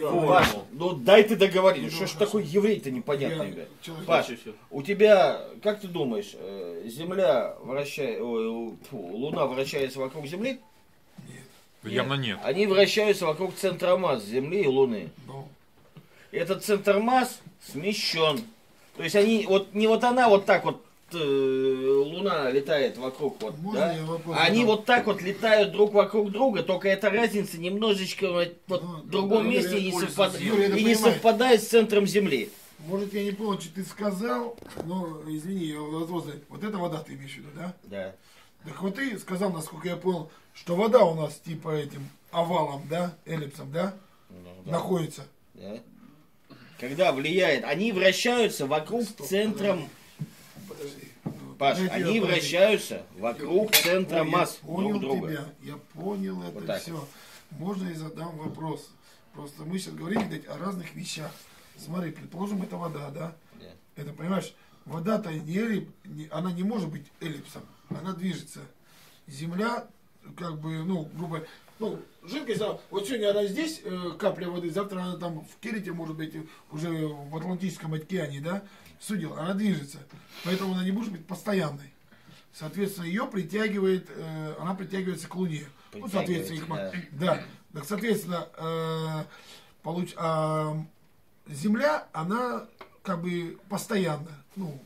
Паш, ну дай ты договорить. Что ж такой еврей-то непонятный, Я блядь? Паш, у тебя, как ты думаешь, э, Земля вращается, Луна вращается вокруг Земли? Явно нет. Они вращаются вокруг центра масс Земли и Луны. Ну, Этот центр масс смещен. То есть они, вот не вот она вот так вот, Луна летает вокруг вот, Можно да? вопрос они вот так вот летают друг вокруг друга, только эта разница немножечко вот, Ну, в другом Юрий, месте не, совпад- Юрий, и не совпадает с центром Земли. может я не понял, что ты сказал, но извини, я вопрос. Вот это вода ты имеешь в виду, да? Да. Так вот ты сказал, насколько я понял, что вода у нас типа этим овалом, да, эллипсом, да, Ну, да. находится. Да. Когда влияет, они вращаются вокруг центром, Подожди. Паш, я они вращаются вокруг центра Ой, масс Я понял друг друга. тебя, я понял это Вот так все. Можно я задам вопрос? Просто мы сейчас говорим, о разных вещах. Смотри, предположим, это вода, да? Да. Это, понимаешь, вода-то не эллип, она не может быть эллипсом, она движется. Земля, как бы, ну, грубо ну, жидкость, вот сегодня она здесь, э, капля воды, завтра она там в Керите, может быть, уже в Атлантическом океане, да, судил, она движется. Поэтому она не может быть постоянной. Соответственно, ее притягивает, э, она притягивается к Луне. Ну, соответственно, их ма- да. Так, соответственно, э, получ- а, Земля, она как бы постоянно, ну,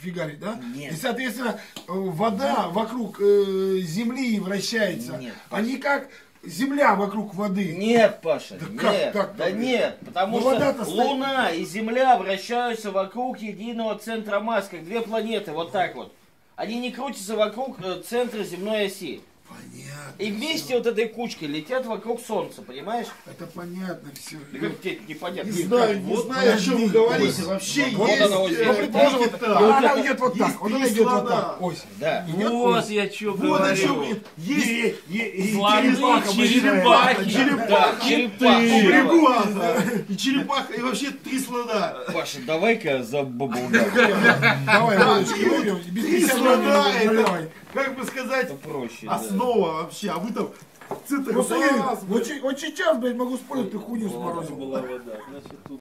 фигарит, да? Нет. И, соответственно, э, вода вокруг э, Земли вращается, Нет. а не как Земля вокруг воды. Нет, Паша, Да нет, как так-то, да нет, потому Ну, что стоит- Луна и Земля вращаются вокруг единого центра масс, как две планеты, вот так вот. Они не крутятся вокруг э, центра земной оси. Понятно. И вместе вот этой кучкой летят вокруг Солнца, понимаешь? Это понятно все. Да как тебе непонятно? Не знаю, не Вот знаю, о чем вы говорите. Вообще Вот есть она вот здесь. э, Ну, предположим, вот, Никита. вот она идет вот так, вот она идет вот так. Ось. Да. Идет Вот ось. я что Вот о чем говорю. есть Слоны, черепаха черепахи. Черепаха. берегу ада, и черепаха, и вообще три слона. Паша, давай-ка за бабулгам. Давай, Три слона, как бы сказать, Это основа вообще. А вы там Просто, Юрий, глаз, вот, сейчас, блядь, могу спорить, ты хуйню сморозил. вода, значит тут